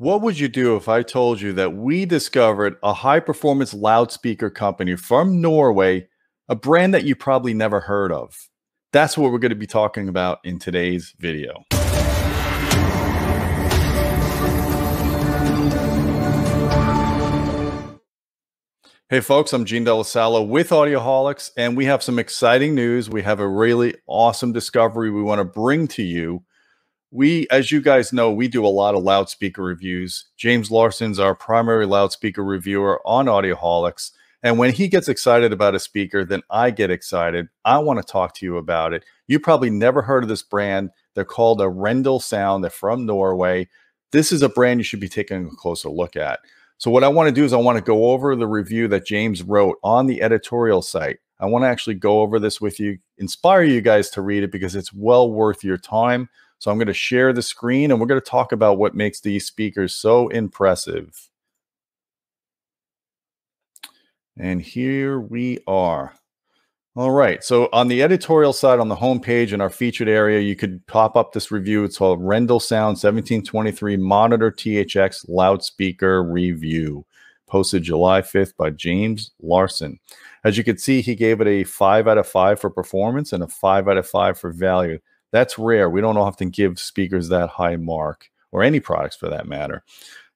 What would you do if I told you that we discovered a high performance loudspeaker company from Norway, a brand that you probably never heard of? That's what we're going to be talking about in today's video. Hey folks, I'm Gene DellaSala with Audioholics, and we have some exciting news. We have a really awesome discovery we want to bring to you we, as you guys know, we do a lot of loudspeaker reviews. James Larson's our primary loudspeaker reviewer on Audioholics. And when he gets excited about a speaker, then I get excited. I want to talk to you about it. You probably never heard of this brand. They're called Arendal Sound. They're from Norway. This is a brand you should be taking a closer look at. So, what I want to do is I want to go over the review that James wrote on the editorial site. I want to actually go over this with you, inspire you guys to read it because it's well worth your time. So I'm going to share the screen and we're going to talk about what makes these speakers so impressive. And here we are. All right. So on the editorial side, on the homepage in our featured area, you could pop up this review. It's called Arendal Sound 1723 Monitor THX Loudspeaker Review, posted July 5th by James Larson. As you can see, he gave it a five out of five for performance and a five out of five for value. That's rare. We don't often give speakers that high mark or any products for that matter.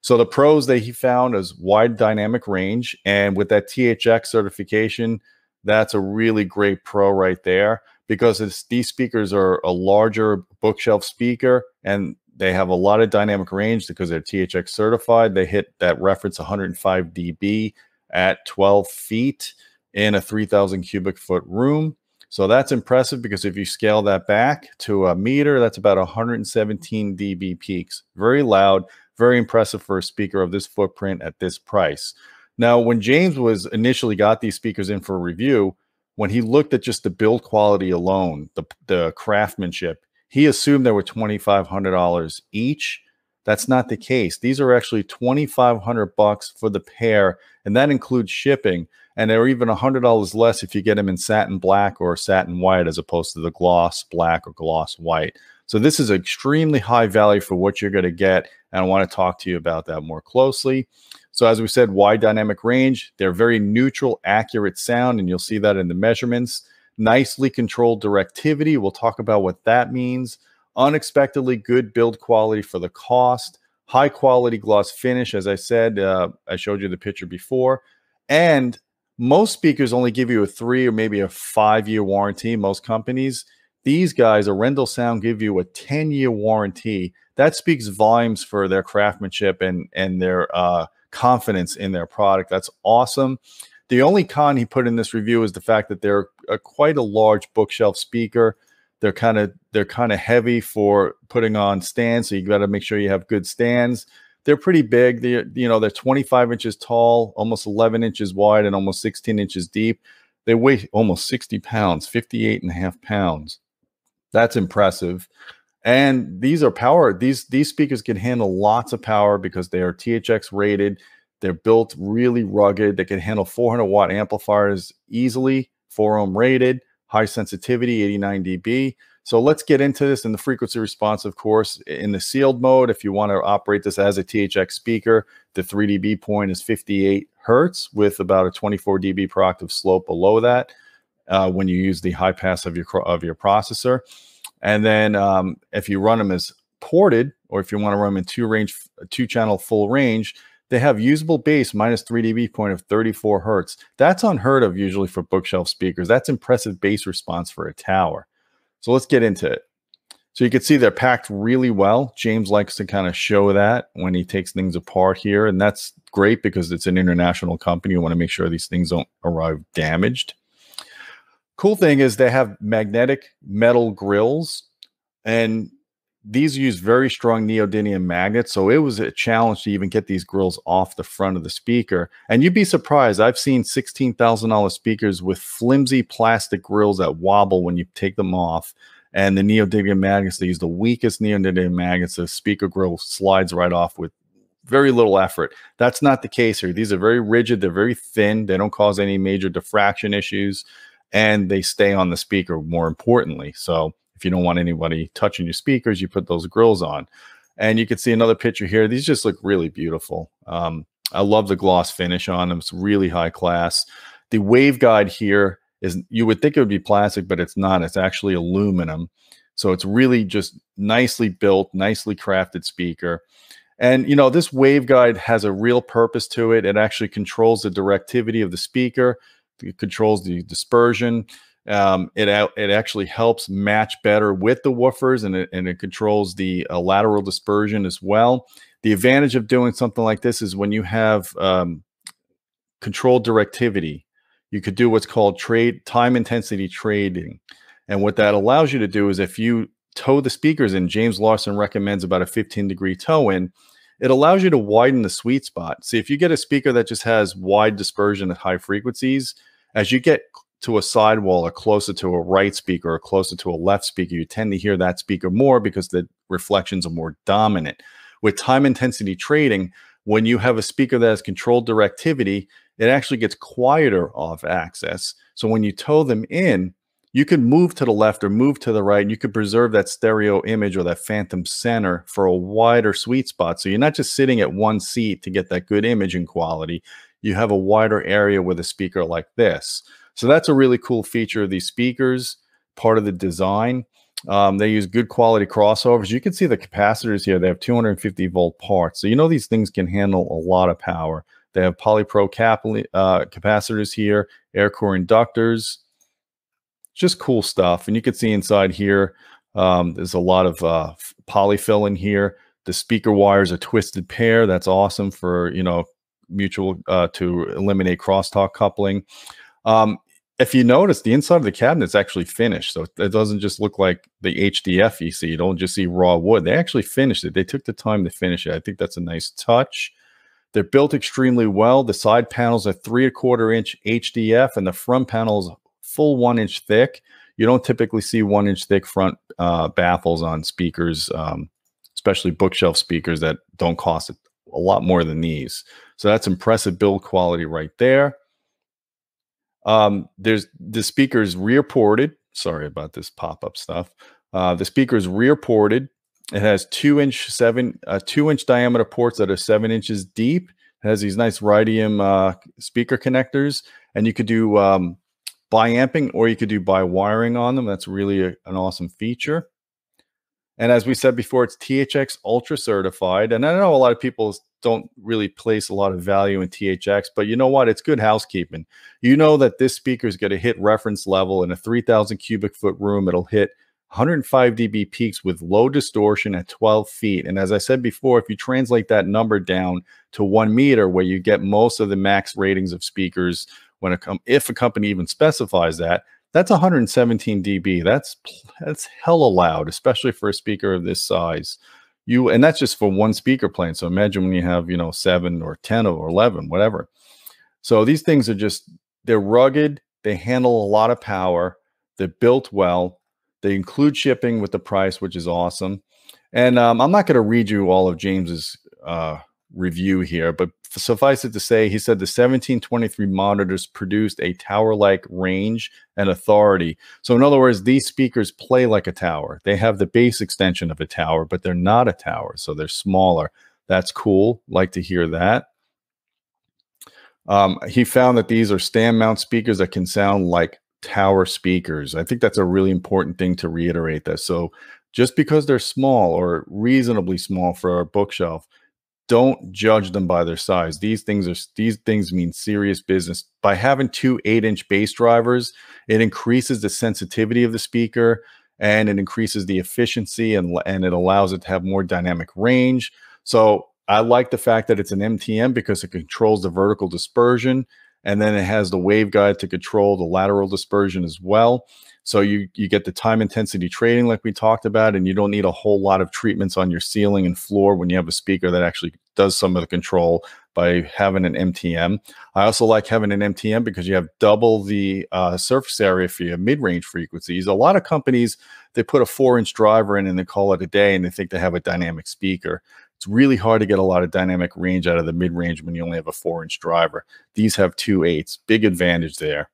So the pros that he found is wide dynamic range, and with that THX certification, that's a really great pro right there because these speakers are a larger bookshelf speaker and they have a lot of dynamic range because they're THX certified. They hit that reference 105 dB at 12 feet in a 3,000 cubic foot room. So that's impressive because if you scale that back to a meter, that's about 117 dB peaks. Very loud, very impressive for a speaker of this footprint at this price. Now, when James was initially got these speakers in for review, when he looked at just the build quality alone, the, the craftsmanship, he assumed they were $2,500 each. That's not the case. These are actually 2,500 bucks for the pair, and that includes shipping and they're even $100 less if you get them in satin black or satin white as opposed to the gloss black or gloss white. So this is extremely high value for what you're going to get, and I want to talk to you about that more closely. So as we said, wide dynamic range, they're very neutral, accurate sound, and you'll see that in the measurements. Nicely controlled directivity, we'll talk about what that means. Unexpectedly good build quality for the cost. High quality gloss finish, as I said, uh, I showed you the picture before. And most speakers only give you a three or maybe a five year warranty. Most companies, these guys, Arendal Sound, give you a 10 year warranty. That speaks volumes for their craftsmanship and, and their uh, confidence in their product. That's awesome. The only con he put in this review is the fact that they're a, quite a large bookshelf speaker. They're kind of they're kind of heavy for putting on stands, so you got to make sure you have good stands they're pretty big. They're you know they're 25 inches tall, almost 11 inches wide, and almost 16 inches deep. They weigh almost 60 pounds, 58 and a half pounds. That's impressive. And these are power. These these speakers can handle lots of power because they are THX rated. They're built really rugged. They can handle 400 watt amplifiers easily, 4 ohm rated, high sensitivity, 89 dB. So let's get into this in the frequency response, of course. In the sealed mode, if you want to operate this as a THX speaker, the 3 dB point is 58 hertz with about a 24 dB per octave slope below that uh, when you use the high pass of your of your processor. And then um, if you run them as ported, or if you want to run them in two range, two channel full range, they have usable bass minus 3 dB point of 34 hertz. That's unheard of usually for bookshelf speakers. That's impressive bass response for a tower. So let's get into it. So you can see they're packed really well. James likes to kind of show that when he takes things apart here. And that's great because it's an international company. You want to make sure these things don't arrive damaged. Cool thing is they have magnetic metal grills and these use very strong neodymium magnets. So it was a challenge to even get these grills off the front of the speaker. And you'd be surprised. I've seen $16,000 speakers with flimsy plastic grills that wobble when you take them off. And the neodymium magnets, they use the weakest neodymium magnets. The speaker grill slides right off with very little effort. That's not the case here. These are very rigid. They're very thin. They don't cause any major diffraction issues. And they stay on the speaker more importantly. So you don't want anybody touching your speakers, you put those grills on. And you can see another picture here. These just look really beautiful. Um, I love the gloss finish on them. It's really high class. The waveguide here is you would think it would be plastic, but it's not. It's actually aluminum. So it's really just nicely built, nicely crafted speaker. And you know, this waveguide has a real purpose to it. It actually controls the directivity of the speaker, it controls the dispersion. Um, it it actually helps match better with the woofers, and it, and it controls the uh, lateral dispersion as well. The advantage of doing something like this is when you have um, controlled directivity, you could do what's called trade time intensity trading. And what that allows you to do is if you toe the speakers in, James Larson recommends about a 15 degree toe in, it allows you to widen the sweet spot. See, if you get a speaker that just has wide dispersion at high frequencies, as you get to a sidewall or closer to a right speaker or closer to a left speaker, you tend to hear that speaker more because the reflections are more dominant. With time intensity trading, when you have a speaker that has controlled directivity, it actually gets quieter off axis. So when you toe them in, you can move to the left or move to the right, and you could preserve that stereo image or that phantom center for a wider sweet spot. So you're not just sitting at one seat to get that good imaging quality. You have a wider area with a speaker like this. So that's a really cool feature of these speakers, part of the design. Um, they use good quality crossovers. You can see the capacitors here. They have 250 volt parts. So you know these things can handle a lot of power. They have polypro cap uh, capacitors here, air core inductors, just cool stuff. And you can see inside here, um, there's a lot of uh, polyfill in here. The speaker wires are twisted pair. That's awesome for, you know, mutual uh, to eliminate crosstalk coupling. Um, if you notice, the inside of the cabinet is actually finished. So it doesn't just look like the HDF you see. You don't just see raw wood. They actually finished it. They took the time to finish it. I think that's a nice touch. They're built extremely well. The side panels are three and a quarter inch HDF and the front panels full one inch thick. You don't typically see one inch thick front uh, baffles on speakers, um, especially bookshelf speakers that don't cost a lot more than these. So that's impressive build quality right there. Um, there's the speaker's rear ported. Sorry about this pop up stuff. Uh, the speaker's rear ported. It has two inch seven, uh, two inch diameter ports that are seven inches deep. It has these nice rhodium uh, speaker connectors, and you could do um, bi-amping or you could do bi-wiring on them. That's really a, an awesome feature. And as we said before, it's THX Ultra certified. And I know a lot of people don't really place a lot of value in THX, but you know what? It's good housekeeping. You know that this speaker is going to hit reference level in a 3,000 cubic foot room. It'll hit 105 dB peaks with low distortion at 12 feet. And as I said before, if you translate that number down to one meter, where you get most of the max ratings of speakers when come if a company even specifies that that's 117 dB. That's that's hella loud, especially for a speaker of this size. You and that's just for one speaker plane. So imagine when you have you know seven or ten or eleven, whatever. So these things are just they're rugged. They handle a lot of power. They're built well. They include shipping with the price, which is awesome. And um, I'm not going to read you all of James's uh, review here, but suffice it to say, he said the 1723 monitors produced a tower like range and authority. So, in other words, these speakers play like a tower. They have the bass extension of a tower, but they're not a tower. So, they're smaller. That's cool. Like to hear that. Um, he found that these are stand mount speakers that can sound like tower speakers. I think that's a really important thing to reiterate that. So, just because they're small or reasonably small for our bookshelf don't judge them by their size. These things are these things mean serious business. By having two eight-inch bass drivers, it increases the sensitivity of the speaker and it increases the efficiency and and it allows it to have more dynamic range. So I like the fact that it's an MTM because it controls the vertical dispersion and then it has the waveguide to control the lateral dispersion as well. So you you get the time intensity trading like we talked about, and you don't need a whole lot of treatments on your ceiling and floor when you have a speaker that actually does some of the control by having an MTM. I also like having an MTM because you have double the uh, surface area for your mid-range frequencies. A lot of companies they put a four-inch driver in and they call it a day, and they think they have a dynamic speaker. It's really hard to get a lot of dynamic range out of the mid-range when you only have a four-inch driver. These have two eights, big advantage there.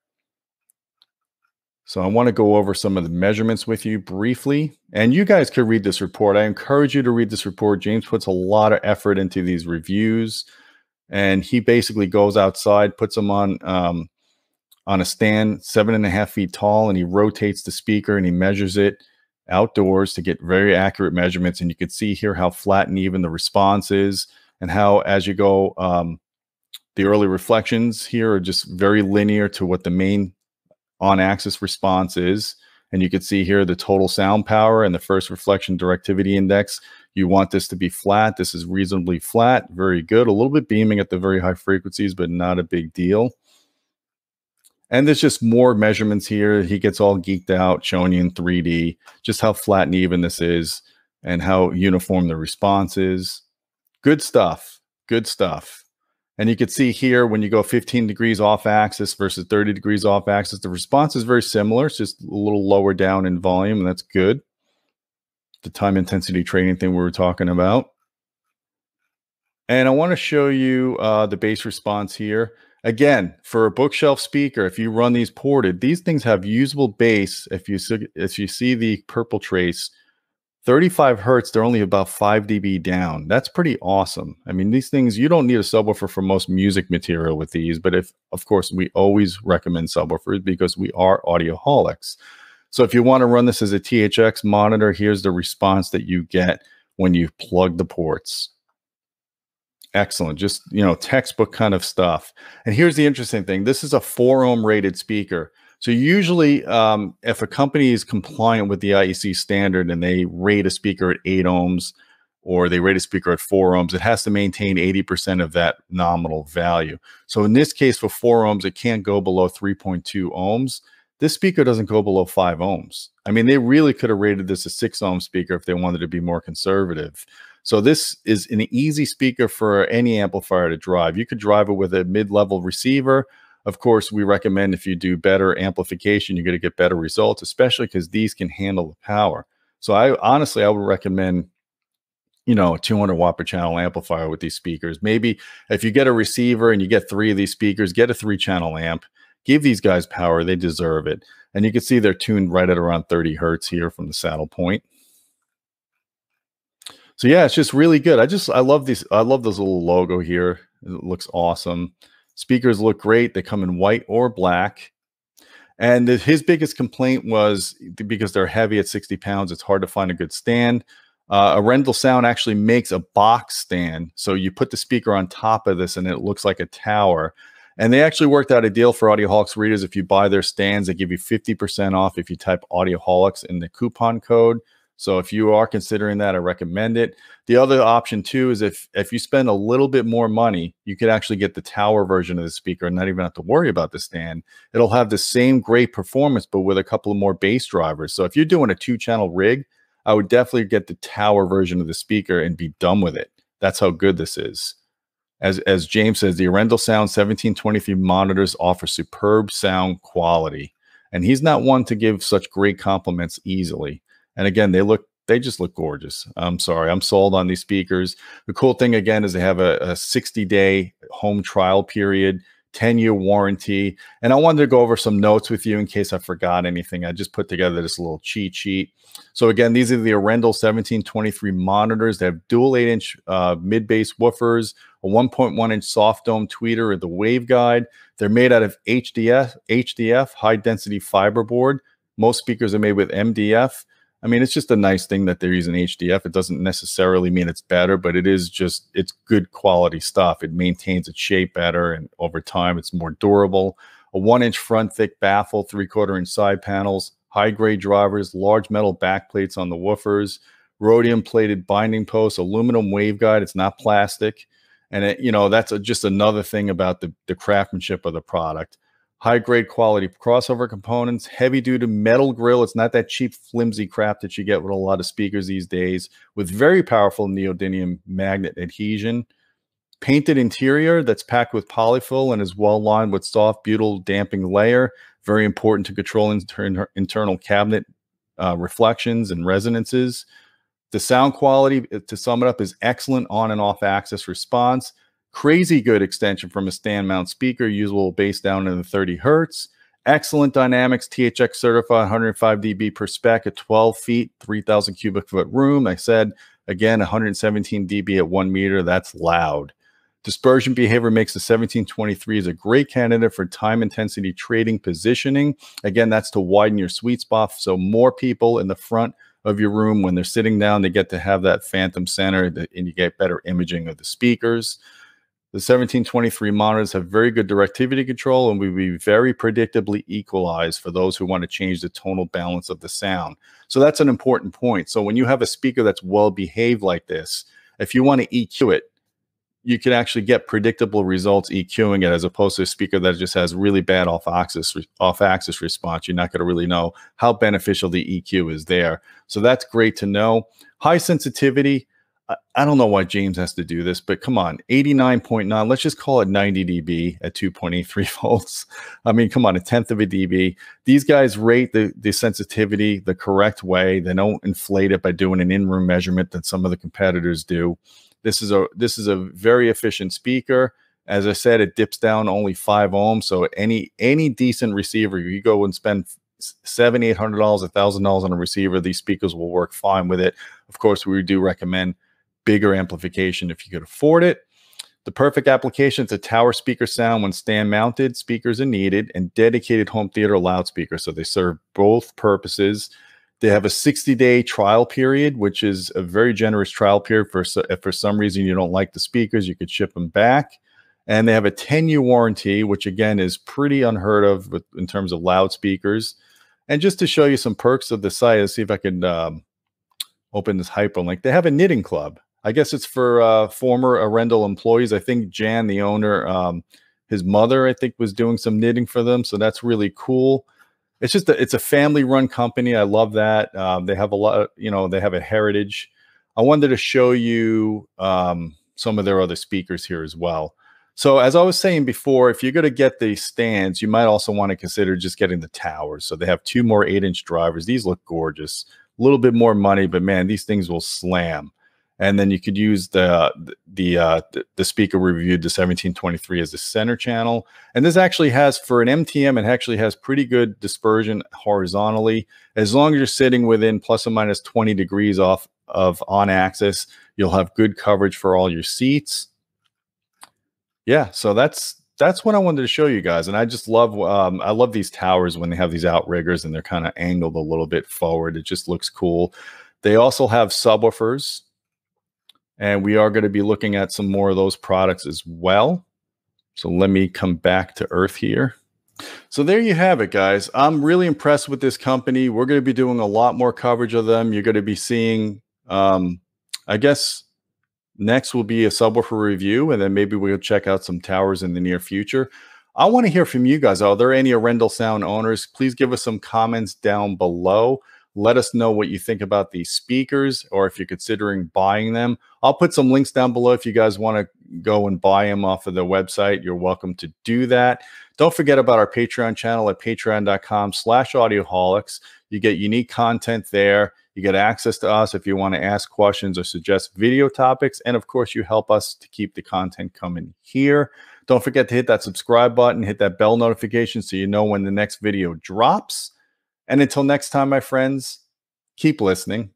So I want to go over some of the measurements with you briefly. And you guys could read this report. I encourage you to read this report. James puts a lot of effort into these reviews. And he basically goes outside, puts them on um, on a stand seven and a half feet tall, and he rotates the speaker and he measures it outdoors to get very accurate measurements. And you can see here how flat and even the response is, and how as you go, um, the early reflections here are just very linear to what the main on axis response is. And you can see here the total sound power and the first reflection directivity index. You want this to be flat. This is reasonably flat, very good. A little bit beaming at the very high frequencies, but not a big deal. And there's just more measurements here. He gets all geeked out, showing you in 3D just how flat and even this is and how uniform the response is. Good stuff. Good stuff. And you can see here when you go 15 degrees off axis versus 30 degrees off axis, the response is very similar. It's just a little lower down in volume, and that's good. The time intensity trading thing we were talking about. And I want to show you uh, the bass response here. Again, for a bookshelf speaker, if you run these ported, these things have usable bass. If you see, if you see the purple trace, 35 hertz, they're only about 5 dB down. That's pretty awesome. I mean, these things, you don't need a subwoofer for most music material with these, but if, of course, we always recommend subwoofers because we are audioholics. So if you want to run this as a THX monitor, here's the response that you get when you plug the ports. Excellent. Just, you know, textbook kind of stuff. And here's the interesting thing. This is a four ohm rated speaker. So usually, um, if a company is compliant with the IEC standard and they rate a speaker at eight ohms or they rate a speaker at four ohms, it has to maintain 80% of that nominal value. So in this case, for four ohms, it can't go below 3.2 ohms. This speaker doesn't go below five ohms. I mean, they really could have rated this a six ohm speaker if they wanted to be more conservative. So this is an easy speaker for any amplifier to drive. You could drive it with a mid-level receiver of course, we recommend if you do better amplification, you're going to get better results, especially because these can handle the power. So I honestly, I would recommend, you know, a 200 watt per channel amplifier with these speakers. Maybe if you get a receiver and you get three of these speakers, get a three channel amp. Give these guys power; they deserve it. And you can see they're tuned right at around 30 hertz here from the saddle point. So yeah, it's just really good. I just I love these. I love this little logo here. It looks awesome. Speakers look great. They come in white or black. And the, his biggest complaint was because they're heavy at 60 pounds, it's hard to find a good stand. Uh, Arendal Sound actually makes a box stand. So you put the speaker on top of this and it looks like a tower. And they actually worked out a deal for Audioholics readers. If you buy their stands, they give you 50% off if you type Audioholics in the coupon code. So if you are considering that, I recommend it. The other option too is if if you spend a little bit more money, you could actually get the tower version of the speaker and not even have to worry about the stand. It'll have the same great performance, but with a couple of more bass drivers. So if you're doing a two-channel rig, I would definitely get the tower version of the speaker and be done with it. That's how good this is. As as James says, the Arendal Sound 1723 monitors offer superb sound quality. And he's not one to give such great compliments easily. And again, they look they just look gorgeous. I'm sorry, I'm sold on these speakers. The cool thing again is they have a, a 60 day home trial period. 10 year warranty. And I wanted to go over some notes with you in case I forgot anything. I just put together this little cheat sheet. So, again, these are the Arendal 1723 monitors. They have dual 8 inch uh, mid bass woofers, a 1.1 inch soft dome tweeter, or the waveguide. They're made out of HDF, HDF, high density fiber board. Most speakers are made with MDF. I mean, it's just a nice thing that they're using HDF. It doesn't necessarily mean it's better, but it is just it's good quality stuff. It maintains its shape better, and over time, it's more durable. A one-inch front thick baffle, three-quarter inch side panels, high-grade drivers, large metal backplates on the woofers, rhodium-plated binding posts, aluminum waveguide. It's not plastic, and it, you know that's a, just another thing about the the craftsmanship of the product high grade quality crossover components, heavy duty metal grill. It's not that cheap, flimsy crap that you get with a lot of speakers these days, with very powerful neodymium magnet adhesion. Painted interior that's packed with polyfill and is well lined with soft butyl damping layer. Very important to control inter internal cabinet uh, reflections and resonances. The sound quality, to sum it up, is excellent on and off axis response Crazy good extension from a stand mount speaker, usable bass down in the 30 hertz. Excellent dynamics, THX certified 105 dB per spec at 12 feet, 3,000 cubic foot room. I said again, 117 dB at one meter. That's loud. Dispersion behavior makes the 1723 is a great candidate for time intensity trading positioning. Again, that's to widen your sweet spot. So more people in the front of your room when they're sitting down, they get to have that phantom center and you get better imaging of the speakers. The 1723 monitors have very good directivity control and will be very predictably equalized for those who want to change the tonal balance of the sound. So that's an important point. So when you have a speaker that's well behaved like this, if you want to EQ it, you can actually get predictable results EQing it as opposed to a speaker that just has really bad off axis off axis response. You're not going to really know how beneficial the EQ is there. So that's great to know. High sensitivity. I don't know why James has to do this, but come on, 89.9, let's just call it 90 dB at 2.83 volts. I mean, come on, a tenth of a dB. These guys rate the, the sensitivity the correct way. They don't inflate it by doing an in-room measurement that some of the competitors do. This is a this is a very efficient speaker. As I said, it dips down only five ohms. So any any decent receiver, you go and spend seven, eight hundred dollars, a thousand dollars on a receiver, these speakers will work fine with it. Of course, we do recommend bigger amplification if you could afford it. The perfect application is a tower speaker sound when stand mounted speakers are needed and dedicated home theater loudspeakers. So they serve both purposes. They have a 60 day trial period, which is a very generous trial period. For if for some reason you don't like the speakers, you could ship them back. And they have a 10 year warranty, which again is pretty unheard of with, in terms of loudspeakers. And just to show you some perks of the site, let's see if I can um, open this hyperlink. They have a knitting club. I guess it's for uh, former Arendal employees. I think Jan, the owner, um, his mother, I think, was doing some knitting for them. So that's really cool it's just a, it's a family run company. I love that. Um, they have a lot, of, you know, they have a heritage. I wanted to show you um, some of their other speakers here as well. So as I was saying before, if you're going to get the stands, you might also want to consider just getting the towers. So they have two more eight inch drivers. These look gorgeous. A little bit more money, but man, these things will slam and then you could use the the uh, the speaker we reviewed the 1723 as the center channel and this actually has for an mtm it actually has pretty good dispersion horizontally as long as you're sitting within plus or minus 20 degrees off of on axis you'll have good coverage for all your seats yeah so that's that's what I wanted to show you guys. And I just love, um, I love these towers when they have these outriggers and they're kind of angled a little bit forward. It just looks cool. They also have subwoofers and we are going to be looking at some more of those products as well. So let me come back to Earth here. So there you have it, guys. I'm really impressed with this company. We're going to be doing a lot more coverage of them. You're going to be seeing, um, I guess, next will be a subwoofer review, and then maybe we'll check out some towers in the near future. I want to hear from you guys. Are there any Arendal Sound owners? Please give us some comments down below. Let us know what you think about these speakers or if you're considering buying them. I'll put some links down below if you guys want to go and buy them off of the website. You're welcome to do that. Don't forget about our Patreon channel at patreon.com slash audioholics. You get unique content there. You get access to us if you want to ask questions or suggest video topics. And of course, you help us to keep the content coming here. Don't forget to hit that subscribe button, hit that bell notification so you know when the next video drops. And until next time, my friends, keep listening.